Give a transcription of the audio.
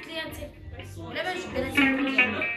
clienti. Le vedo che ne